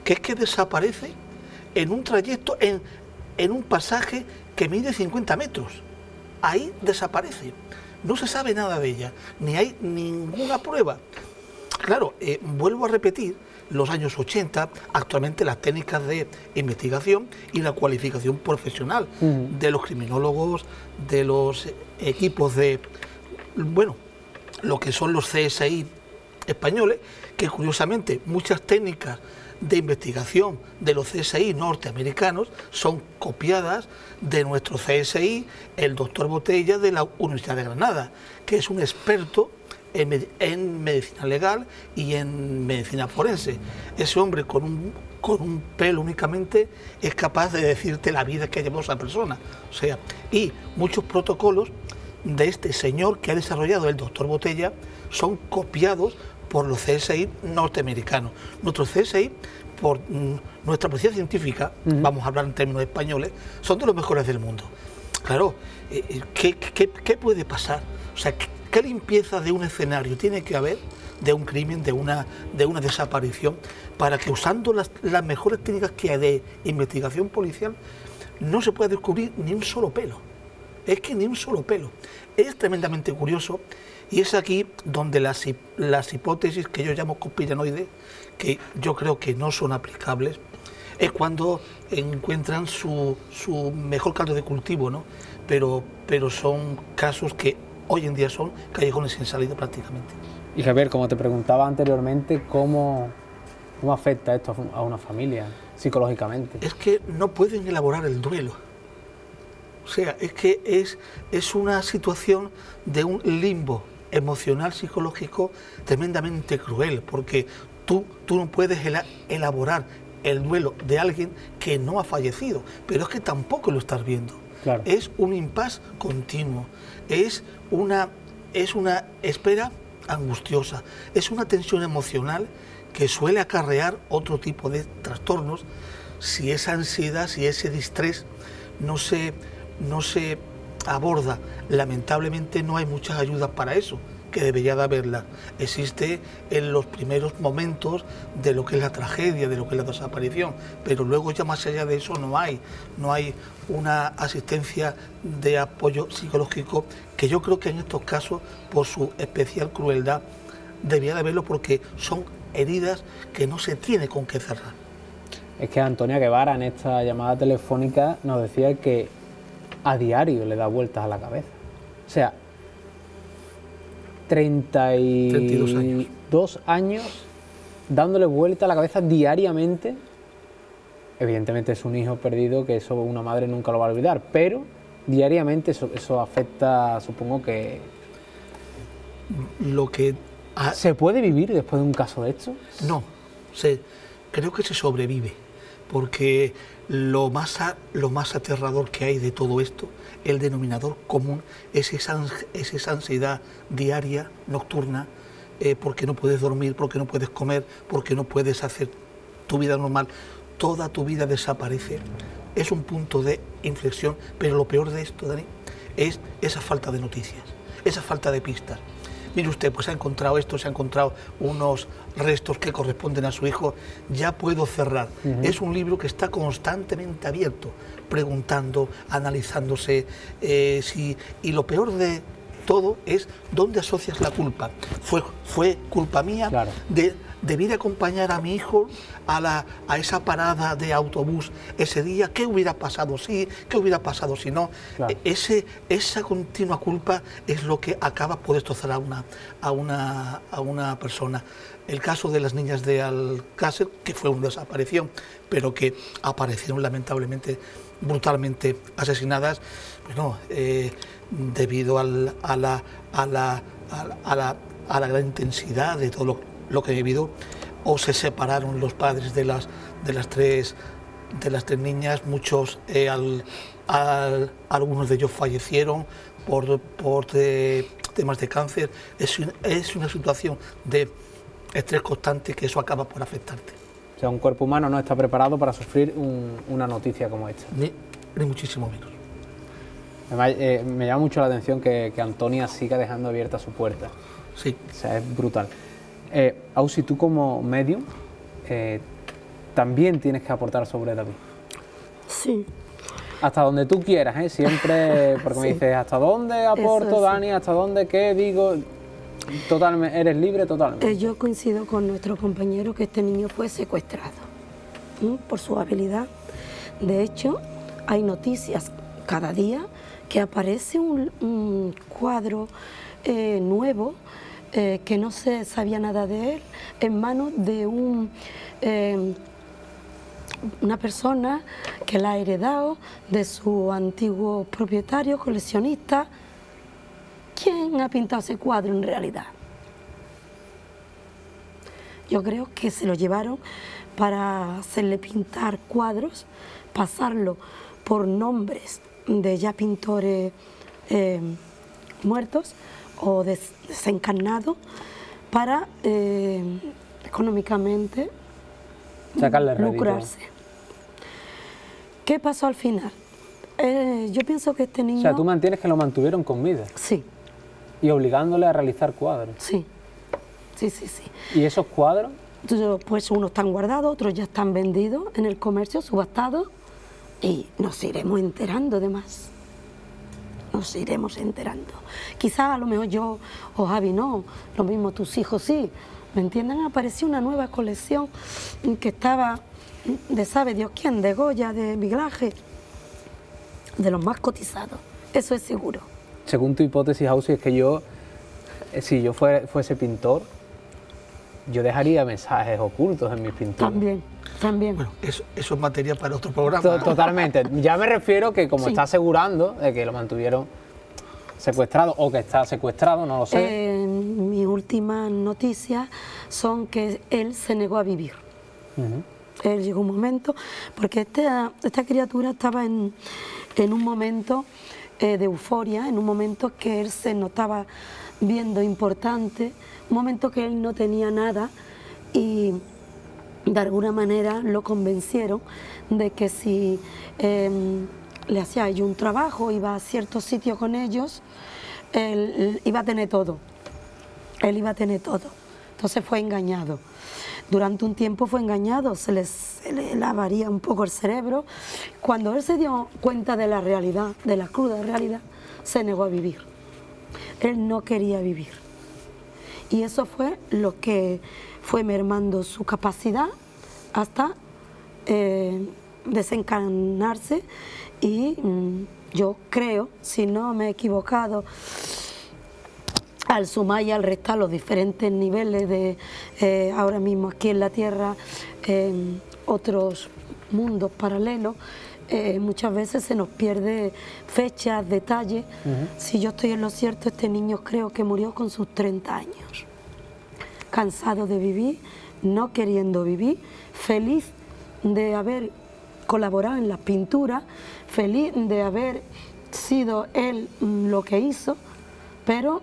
[SPEAKER 2] que es que desaparece en un trayecto, en, en un pasaje que mide 50 metros. Ahí desaparece. No se sabe nada de ella, ni hay ninguna prueba. Claro, eh, vuelvo a repetir, los años 80, actualmente las técnicas de investigación y la cualificación profesional de los criminólogos, de los equipos de, bueno, lo que son los CSI españoles, que curiosamente muchas técnicas de investigación de los CSI norteamericanos son copiadas de nuestro CSI, el doctor Botella de la Universidad de Granada, que es un experto en, med- en medicina legal y en medicina forense. Ese hombre con un, con un pelo únicamente es capaz de decirte la vida que ha llevado esa persona. O sea, y muchos protocolos de este señor que ha desarrollado el doctor Botella son copiados por los CSI norteamericanos. Nuestros CSI, por mm, nuestra policía científica, vamos a hablar en términos españoles, son de los mejores del mundo. Claro, eh, eh, ¿qué, qué- qué puede pasar? O sea, ¿qué, limpieza de un escenario tiene que haber de un crimen, de una, de una desaparición, para que usando las, mejores técnicas que hay de investigación policial no se pueda descubrir ni un solo pelo? Es que ni un solo pelo. Es tremendamente curioso y es aquí donde las, las hipótesis que yo llamo conspiranoides, que yo creo que no son aplicables, es cuando encuentran su, su mejor caldo de cultivo, ¿no? Pero, pero son casos que hoy en día son callejones sin salida prácticamente.
[SPEAKER 1] Y Javier, como te preguntaba anteriormente, ¿cómo, cómo afecta esto a una familia psicológicamente?
[SPEAKER 2] es que no pueden elaborar el duelo. O sea, es que es, es una situación de un limbo emocional, psicológico tremendamente cruel, porque tú, tú no puedes ela- elaborar el duelo de alguien que no ha fallecido, pero es que tampoco lo estás viendo.
[SPEAKER 1] Claro.
[SPEAKER 2] Es un impasse continuo, es una, es una espera angustiosa, es una tensión emocional que suele acarrear otro tipo de trastornos si esa ansiedad, si ese distrés no se, no se aborda. Lamentablemente no hay muchas ayudas para eso, que debería de haberla. Existe en los primeros momentos de lo que es la tragedia, de lo que es la desaparición, pero luego ya más allá de eso no hay, no hay una asistencia de apoyo psicológico que yo creo que en estos casos, por su especial crueldad, debería de haberlo porque son heridas que no se tiene con qué cerrar.
[SPEAKER 1] Es que Antonia Guevara en esta llamada telefónica nos decía que a diario le da vueltas a la cabeza. O sea, 32
[SPEAKER 2] 32 años.
[SPEAKER 1] años dándole vuelta a la cabeza diariamente evidentemente es un hijo perdido que eso una madre nunca lo va a olvidar, pero diariamente eso, eso afecta, supongo que...
[SPEAKER 2] Lo que...
[SPEAKER 1] ¿Se puede vivir después de un caso de esto?
[SPEAKER 2] No, se, creo que se sobrevive, porque lo más, lo más aterrador que hay de todo esto, el denominador común, es esa, es esa ansiedad diaria, nocturna, eh, porque no puedes dormir, porque no puedes comer, porque no puedes hacer tu vida normal. Toda tu vida desaparece. Es un punto de inflexión, pero lo peor de esto, Dani, es esa falta de noticias, esa falta de pistas. Mire usted, pues ha encontrado esto, se ha encontrado unos restos que corresponden a su hijo, ya puedo cerrar. Es un libro que está constantemente abierto, preguntando, analizándose, eh, si, y lo peor de todo es dónde asocias la culpa. Fue, fue culpa mía de debí de acompañar a mi hijo a, la, a esa parada de autobús ese día, ¿qué hubiera pasado si, qué hubiera pasado si no? E, ese, esa continua culpa es lo que acaba por destrozar a una, a, una, a una persona. El caso de las niñas de Alcácer, que fue una desaparición, pero que aparecieron lamentablemente brutalmente asesinadas, pues eh, debido al, a, la, a, la, a, la, a, la, gran intensidad de todo lo, que he vivido, o se separaron los padres de las, de las, tres, de las tres niñas, muchos, eh, al, algunos de ellos fallecieron por, por temas de cáncer. Es, es una situación de estrés constante que eso acaba por afectarte.
[SPEAKER 1] O sea, un cuerpo humano no está preparado para sufrir una noticia como esta.
[SPEAKER 2] Ni, muchísimo menos.
[SPEAKER 1] Eh, me llama mucho la atención que, Antonia siga dejando abierta su puerta.
[SPEAKER 2] Sí.
[SPEAKER 1] O sea, es brutal. Eh, Ausi, tú como medium eh, también tienes que aportar sobre David.
[SPEAKER 3] Sí.
[SPEAKER 1] Hasta donde tú quieras, ¿eh? Siempre, porque me dices, ¿hasta dónde aporto, Dani? ¿Hasta dónde qué digo? Totalmente, eres libre totalmente.
[SPEAKER 3] Eh, yo coincido con nuestro compañero que este niño fue secuestrado por su habilidad. De hecho, hay noticias cada día que aparece un, cuadro eh, nuevo eh, que no se sabía nada de él en manos de un una persona que la ha heredado de su antiguo propietario, coleccionista, ¿Quién ha pintado ese cuadro en realidad? Yo creo que se lo llevaron para hacerle pintar cuadros, pasarlo por nombres de ya pintores eh, muertos o desencarnados para eh, económicamente lucrarse. ¿Qué pasó al final? Eh, yo pienso que este niño...
[SPEAKER 1] O sea, tú mantienes que lo mantuvieron con vida.
[SPEAKER 3] Sí
[SPEAKER 1] y obligándole a realizar cuadros.
[SPEAKER 3] Sí, sí, sí, sí.
[SPEAKER 1] ¿Y esos cuadros?
[SPEAKER 3] Pues unos están guardados, otros ya están vendidos en el comercio, subastados, y nos iremos enterando de más. Nos iremos enterando. Quizás a lo mejor yo o Javi no, lo mismo tus hijos sí. ¿Me entienden? Apareció una nueva colección que estaba de sabe Dios quién, de Goya, de Miglaje, de los más cotizados. Eso es seguro
[SPEAKER 1] según tu hipótesis, Ausi, es que yo, eh, si yo fuese pintor, yo dejaría mensajes ocultos en mis pinturas.
[SPEAKER 3] También, también.
[SPEAKER 2] Bueno, eso, es materia para otro programa.
[SPEAKER 1] Totalmente. [LAUGHS] Ya me refiero que como está asegurando de que lo mantuvieron secuestrado o que está secuestrado, no lo sé.
[SPEAKER 3] Eh, mis últimas noticias son que él se negó a vivir. Él llegó un momento, porque esta, esta criatura estaba en, en un momento eh, de euforia, en un momento que él se notaba viendo importante, un momento que él no tenía nada y de alguna manera lo convencieron de que si em, le hacía yo un trabajo, iba a ciertos sitios con ellos, él iba a tener todo, él iba a tener todo. Entonces fue engañado durante un tiempo fue engañado, se, le lavaría un poco el cerebro. Cuando él se dio cuenta de la realidad, de la cruda realidad, se negó a vivir. Él no quería vivir. Y eso fue lo que fue mermando su capacidad hasta eh, desencarnarse y mm, yo creo, si no me he equivocado, al sumar y al restar los diferentes niveles de eh, ahora mismo aquí en la Tierra, otros mundos paralelos, eh, muchas veces se nos pierde fechas, detalles. Si yo estoy en lo cierto, este niño creo que murió con sus 30 años, cansado de vivir, no queriendo vivir, feliz de haber colaborado en las pinturas, feliz de haber sido él lo que hizo, pero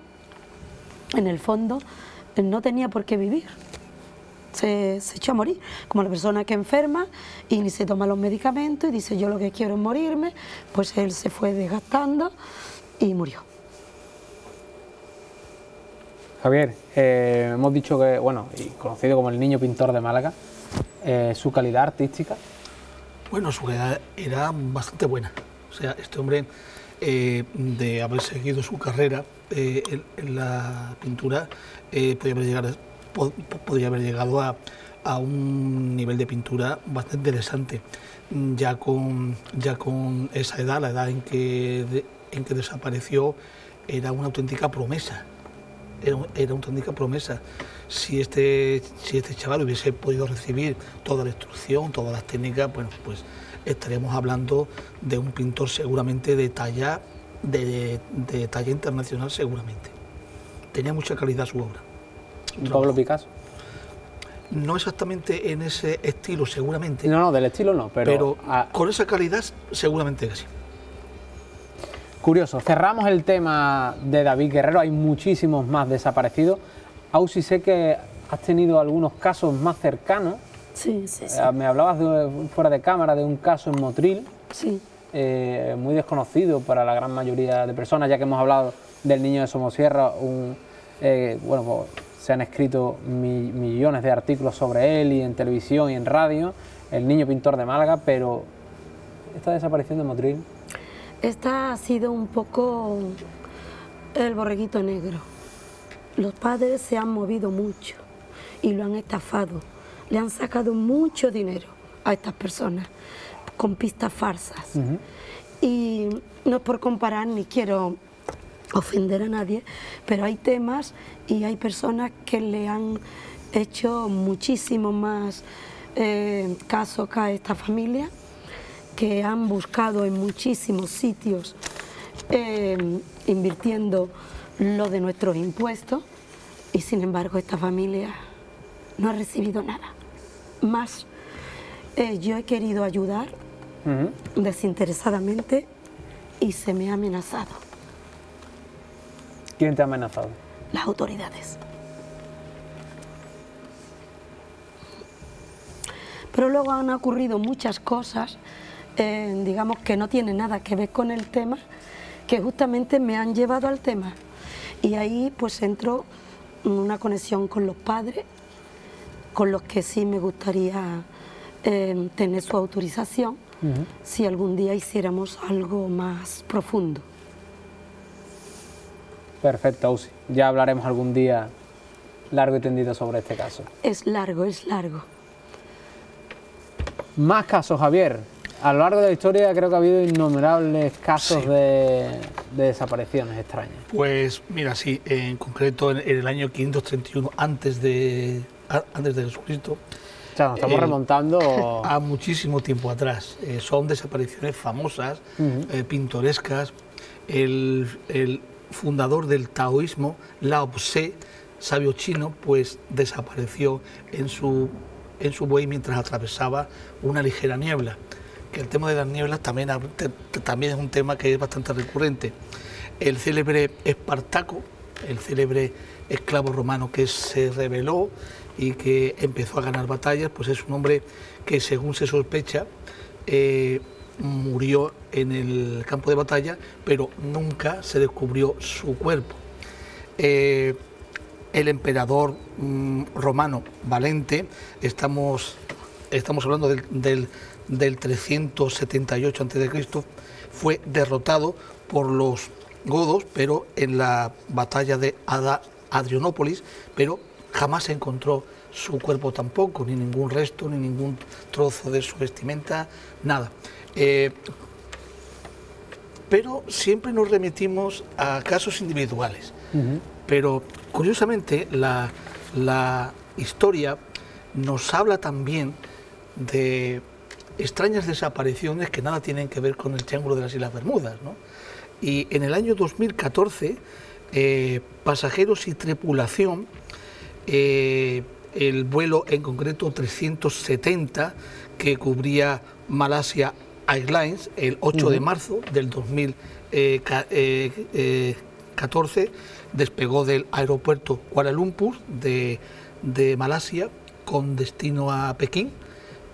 [SPEAKER 3] en el fondo no tenía por qué vivir se, echó a morir, como la persona que enferma y ni se toma los medicamentos y dice yo lo que quiero es morirme, pues él se fue desgastando y murió.
[SPEAKER 1] Javier, eh, hemos dicho que, bueno, y conocido como el niño pintor de Málaga, eh, su calidad artística.
[SPEAKER 2] Bueno, su calidad era bastante buena. O sea, este hombre, eh, de haber seguido su carrera en, en, la pintura, llegado podría haber llegado a, un nivel de pintura bastante interesante. Ya con, ya con esa edad, la edad en que, en que desapareció, era una auténtica promesa. Era, una auténtica promesa. Si este, si este chaval hubiese podido recibir toda la instrucción, todas las técnicas, bueno, pues estaríamos hablando de un pintor seguramente de talla, de, de talla internacional seguramente. Tenía mucha calidad su obra.
[SPEAKER 1] Pablo Picasso.
[SPEAKER 2] No exactamente en ese estilo, seguramente.
[SPEAKER 1] No, no, del estilo no, pero.
[SPEAKER 2] con esa calidad, seguramente que sí.
[SPEAKER 1] Curioso, cerramos el tema de David Guerrero, hay muchísimos más desaparecidos. Ausi, sé que has tenido algunos casos más cercanos.
[SPEAKER 3] Sí, sí, sí.
[SPEAKER 1] Eh, me hablabas fuera de cámara de un caso en Motril.
[SPEAKER 3] Sí.
[SPEAKER 1] Eh, muy desconocido para la gran mayoría de personas, ya que hemos hablado del niño de Somosierra, un, eh, bueno, pues, se han escrito millones de artículos sobre él y en televisión y en radio, el niño pintor de Málaga, pero esta desaparición de Motril.
[SPEAKER 3] Esta ha sido un poco el borreguito negro. Los padres se han movido mucho y lo han estafado. Le han sacado mucho dinero a estas personas con pistas farsas. Y no es por comparar ni quiero ofender a nadie, pero hay temas y hay personas que le han hecho muchísimo más eh, caso a esta familia, que han buscado en muchísimos sitios eh, invirtiendo lo de nuestros impuestos y sin embargo esta familia no ha recibido nada. Más, eh, yo he querido ayudar desinteresadamente y se me ha amenazado.
[SPEAKER 1] ¿Quién te ha amenazado?
[SPEAKER 3] Las autoridades. Pero luego han ocurrido muchas cosas, eh, digamos, que no tienen nada que ver con el tema, que justamente me han llevado al tema. Y ahí pues entró una conexión con los padres, con los que sí me gustaría eh, tener su autorización, si algún día hiciéramos algo más profundo.
[SPEAKER 1] Perfecto, Ausi. Ya hablaremos algún día largo y tendido sobre este caso.
[SPEAKER 3] Es largo, es largo.
[SPEAKER 1] Más casos, Javier. A lo largo de la historia creo que ha habido innumerables casos de, desapariciones extrañas.
[SPEAKER 2] Pues mira, sí, en concreto en, el año 531 antes de, antes de Jesucristo.
[SPEAKER 1] O sea, nos estamos eh, remontando
[SPEAKER 2] a muchísimo tiempo atrás. Eh, son desapariciones famosas, eh, pintorescas. el, fundador del taoísmo, Lao Tse, sabio chino, pues desapareció en su, en su buey mientras atravesaba una ligera niebla. Que el tema de las nieblas también, también es un tema que es bastante recurrente. El célebre Espartaco, el célebre esclavo romano que se rebeló y que empezó a ganar batallas, pues es un hombre que según se sospecha eh, murió en el campo de batalla, pero nunca se descubrió su cuerpo. Eh, el emperador mm, romano Valente, estamos, estamos hablando del, del, 378 a.C., fue derrotado por los godos, pero en la batalla de Adrianópolis, pero jamás se encontró su cuerpo tampoco, ni ningún resto, ni ningún trozo de su vestimenta, nada. Eh, pero siempre nos remitimos a casos individuales. Pero curiosamente la, la, historia nos habla también de, extrañas desapariciones que nada tienen que ver con el Triángulo de las Islas Bermudas. ¿no? Y en el año 2014, eh, pasajeros y tripulación, eh, el vuelo en concreto 370 que cubría Malasia Airlines el 8 de marzo del 2014 despegó del aeropuerto Kuala Lumpur de, de Malasia con destino a Pekín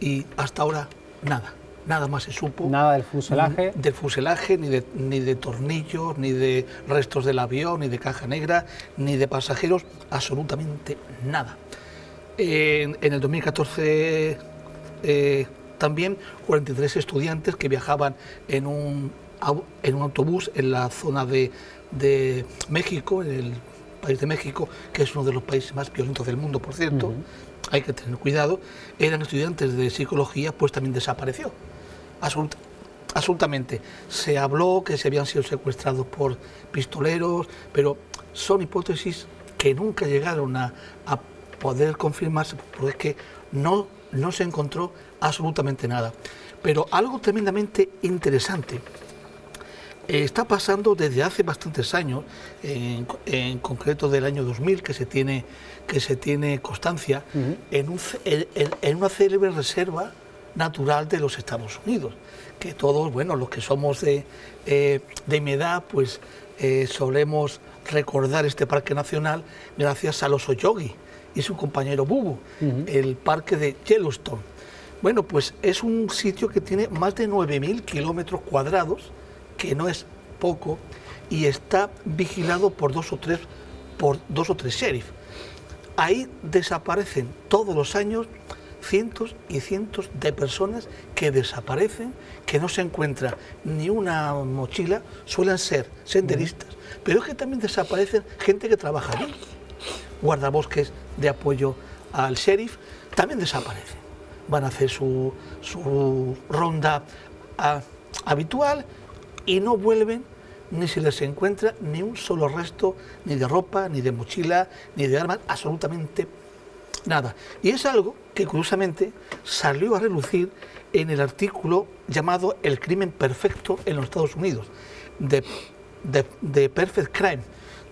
[SPEAKER 2] y hasta ahora nada nada más se supo.
[SPEAKER 1] Nada del fuselaje.
[SPEAKER 2] Del fuselaje, ni de, ni de tornillos, ni de restos del avión, ni de caja negra, ni de pasajeros, absolutamente nada. En, en el 2014 eh, también 43 estudiantes que viajaban en un, en un autobús en la zona de, de México, en el país de México, que es uno de los países más violentos del mundo, por cierto, hay que tener cuidado, eran estudiantes de psicología, pues también desapareció. Absolut- absolutamente. Se habló que se habían sido secuestrados por pistoleros, pero son hipótesis que nunca llegaron a, a poder confirmarse, porque es que no, no se encontró absolutamente nada. Pero algo tremendamente interesante eh, está pasando desde hace bastantes años, en, en concreto del año 2000, que se tiene, que se tiene constancia, en, un en una célebre reserva natural de los Estados Unidos, que todos, bueno, los que somos de, eh, de mi edad, pues eh, solemos recordar este parque nacional gracias a los Oyogi y su compañero Bubu, el parque de Yellowstone. Bueno, pues es un sitio que tiene más de 9.000 kilómetros cuadrados, que no es poco, y está vigilado por dos o tres, por dos o tres sheriff. Ahí desaparecen todos los años cientos y cientos de personas que desaparecen, que no se encuentra ni una mochila, suelen ser senderistas, pero es que también desaparecen gente que trabaja allí, guardabosques de apoyo al sheriff, también desaparecen. Van a hacer su, su ronda ah, habitual y no vuelven ni se les encuentra ni un solo resto, ni de ropa, ni de mochila, ni de armas, absolutamente nada. Y es algo que curiosamente salió a relucir en el artículo llamado El crimen perfecto en los Estados Unidos, de, de- de Perfect Crime,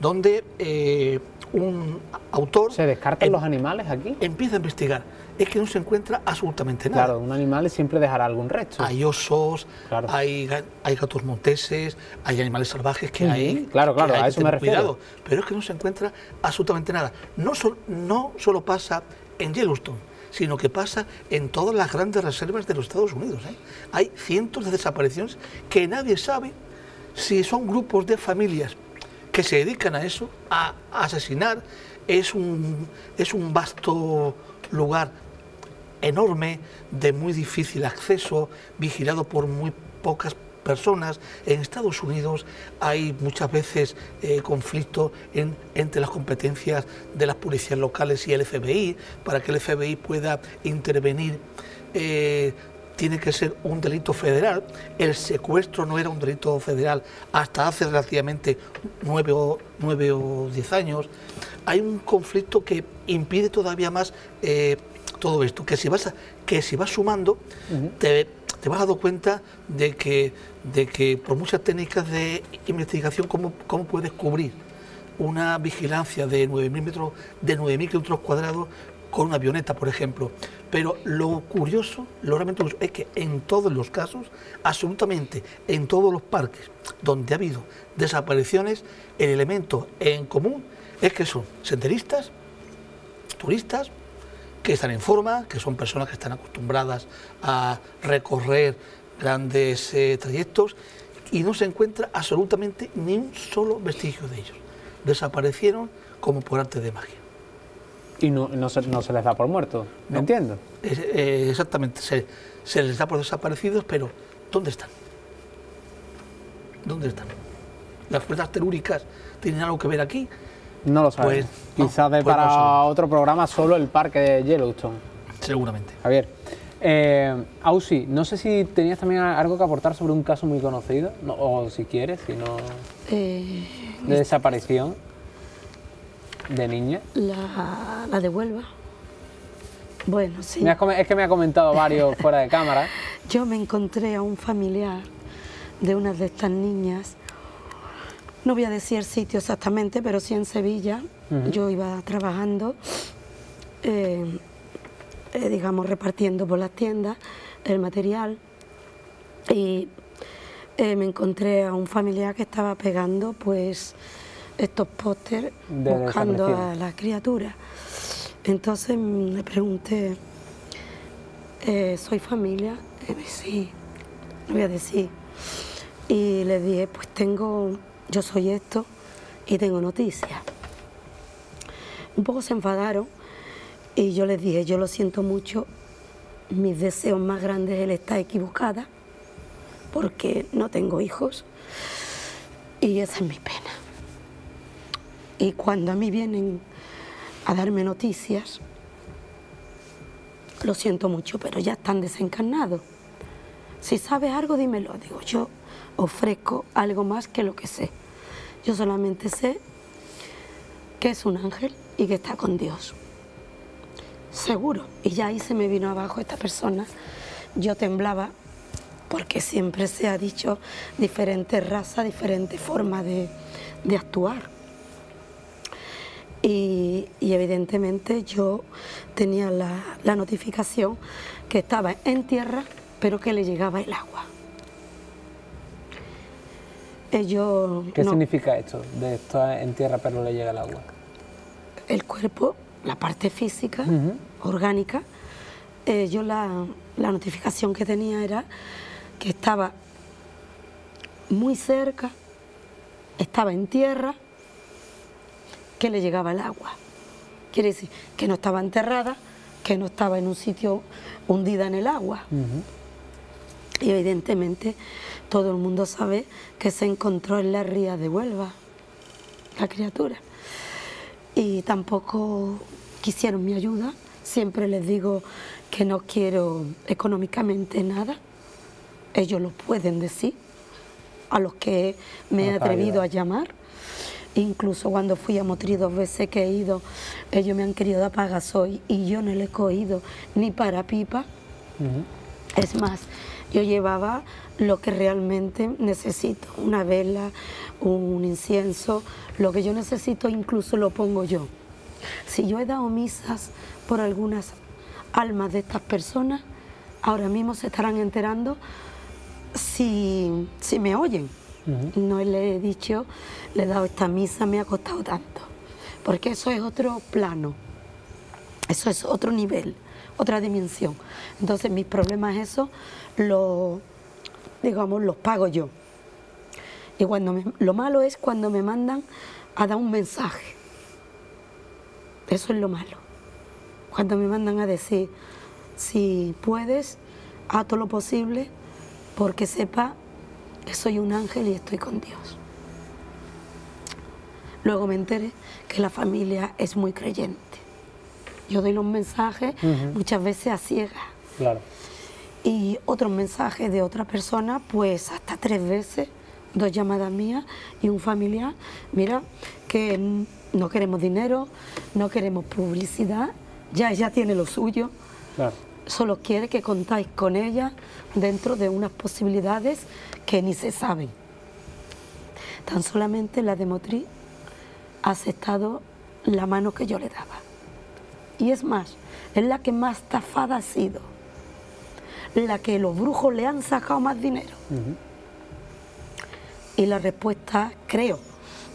[SPEAKER 2] donde eh, un autor
[SPEAKER 1] ¿Se descartan
[SPEAKER 2] em-
[SPEAKER 1] los animales aquí?
[SPEAKER 2] empieza a investigar. Es que no se encuentra absolutamente nada.
[SPEAKER 1] Claro, un animal siempre dejará algún resto.
[SPEAKER 2] Hay osos,
[SPEAKER 1] Claro.
[SPEAKER 2] hay, ga- hay gatos monteses, hay animales salvajes que hay.
[SPEAKER 1] claro, claro,
[SPEAKER 2] hay
[SPEAKER 1] a eso me refiero.
[SPEAKER 2] Cuidado, pero es que no se encuentra absolutamente nada. No, sol- no solo pasa en Yellowstone, sino que pasa en todas las grandes reservas de los Estados Unidos. ¿eh? Hay cientos de desapariciones que nadie sabe si son grupos de familias que se dedican a eso, a asesinar. Es un, es un vasto lugar enorme, de muy difícil acceso, vigilado por muy pocas personas. En Estados Unidos hay muchas veces eh, conflicto en- entre las competencias de las policías locales y el FBI. Para que el FBI pueda intervenir eh, tiene que ser un delito federal. El secuestro no era un delito federal hasta hace relativamente nueve o, nueve o diez años. Hay un conflicto que impide todavía más eh, todo esto, que si vas, a- que si vas sumando, te, te vas dando cuenta de que, de que por muchas técnicas de investigación, ¿cómo, cómo puedes cubrir una vigilancia de 9.000 metros, de 9.000 kilómetros cuadrados con una avioneta, por ejemplo. Pero lo curioso, lo realmente curioso, es que en todos los casos, absolutamente en todos los parques donde ha habido desapariciones, el elemento en común es que son senderistas, turistas, que están en forma, que son personas que están acostumbradas a recorrer grandes eh, trayectos y no se encuentra absolutamente ni un solo vestigio de ellos. Desaparecieron como por arte de magia.
[SPEAKER 1] Y no, no se, no se les da por muertos. ¿Me
[SPEAKER 2] No.
[SPEAKER 1] entiendo?
[SPEAKER 2] Es- eh, exactamente, se, se les da por desaparecidos, pero ¿dónde están? ¿Dónde están? ¿Las fuerzas telúricas tienen algo que ver aquí?
[SPEAKER 1] No lo sabemos.
[SPEAKER 2] Pues, no,
[SPEAKER 1] Quizás de
[SPEAKER 2] pues no
[SPEAKER 1] para otro programa solo el parque de Yellowstone.
[SPEAKER 2] Seguramente.
[SPEAKER 1] Javier. Eh, Ausi, no sé si tenías también algo que aportar sobre un caso muy conocido, no- o si quieres, si no,
[SPEAKER 3] Eh,
[SPEAKER 1] de desaparición de niña.
[SPEAKER 3] la, la de Huelva. Bueno, sí.
[SPEAKER 1] Me has es que me ha comentado varios fuera de cámara. [LAUGHS]
[SPEAKER 3] Yo me encontré a un familiar de una de estas niñas, no voy a decir el sitio exactamente, pero sí en Sevilla. Yo iba trabajando, eh, eh, digamos, repartiendo por las tiendas el material y eh, me encontré a un familiar que estaba pegando pues estos pósters
[SPEAKER 1] De
[SPEAKER 3] buscando a
[SPEAKER 1] desaparecidos.
[SPEAKER 3] la criatura. Entonces mm, le pregunté, ¿soy familia? Y me dice, sí, voy a decir. Y le dije, pues tengo, yo soy esto y tengo noticias. Un poco se enfadaron y yo les dije, yo lo siento mucho, mis deseos más grandes, él está equivocada porque no tengo hijos y esa es mi pena. Y cuando a mí vienen a darme noticias, lo siento mucho, pero ya están desencarnados. Si sabes algo, dímelo. Digo, yo ofrezco algo más que lo que sé. Yo solamente sé que es un ángel y que está con Dios. Seguro. Y ya ahí se me vino abajo esta persona. Yo temblaba porque siempre se ha dicho diferentes razas, diferentes formas de, de actuar. Y, evidentemente yo tenía la notificación que estaba en tierra, pero que le llegaba el agua. Ellos
[SPEAKER 1] ¿Qué
[SPEAKER 3] no-
[SPEAKER 1] significa esto? De esto en tierra pero le llega el agua.
[SPEAKER 3] el cuerpo, la parte física, orgánica, eh, yo la, la notificación que tenía era que estaba muy cerca, estaba en tierra, que le llegaba el agua. Quiere decir que no estaba enterrada, que no estaba en un sitio hundida en el agua. Y evidentemente todo el mundo sabe que se encontró en la ría de Huelva, la criatura. Y tampoco quisieron mi ayuda. Siempre les digo que no quiero económicamente nada. Ellos lo pueden decir, a los que me he atrevido a llamar. Incluso cuando fui a Motril dos veces que he ido, ellos me han querido dar para gasoil y yo no le he cogido ni para pipa. Es más, yo llevaba lo que realmente necesito, una vela, un incienso, lo que yo necesito incluso lo pongo yo. Si yo he dado misas por algunas almas de estas personas, ahora mismo se estarán enterando si, si me oyen. No le he dicho, le he dado esta misa, me ha costado tanto, porque eso es otro plano. Eso es otro nivel, otra dimensión. Entonces mis problemas eso los, digamos, los pago yo. Y cuando me- lo malo es cuando me mandan a dar un mensaje. Eso es lo malo. Cuando me mandan a decir, si puedes, haz todo lo posible porque sepa que soy un ángel y estoy con Dios. Luego me enteré que la familia es muy creyente. Yo doy los mensajes muchas veces a ciegas
[SPEAKER 1] Claro.
[SPEAKER 3] Y otros mensajes de otra persona, pues hasta tres veces, dos llamadas mías y un familiar, mira, que no queremos dinero, no queremos publicidad, ya ella tiene lo suyo,
[SPEAKER 1] Claro.
[SPEAKER 3] solo quiere que contáis con ella dentro de unas posibilidades que ni se saben. Tan solamente la de Motriz ha aceptado la mano que yo le daba. Y es más, es la que más estafada ha sido, la que los brujos le han sacado más dinero. Y la respuesta, creo,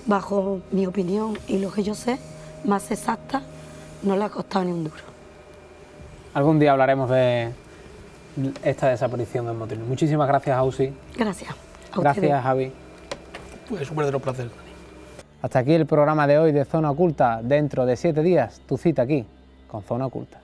[SPEAKER 3] bajo mi opinión y lo que yo sé, más exacta, no le ha costado ni un duro.
[SPEAKER 1] Algún día hablaremos de esta desaparición en Motril. Muchísimas gracias, Ausi.
[SPEAKER 3] Gracias. a.
[SPEAKER 1] Gracias, Javi.
[SPEAKER 2] Pues un verdadero placer, Dani.
[SPEAKER 1] Hasta aquí el programa de hoy de Zona Oculta. Dentro de siete días, tu cita aquí con Zona Oculta.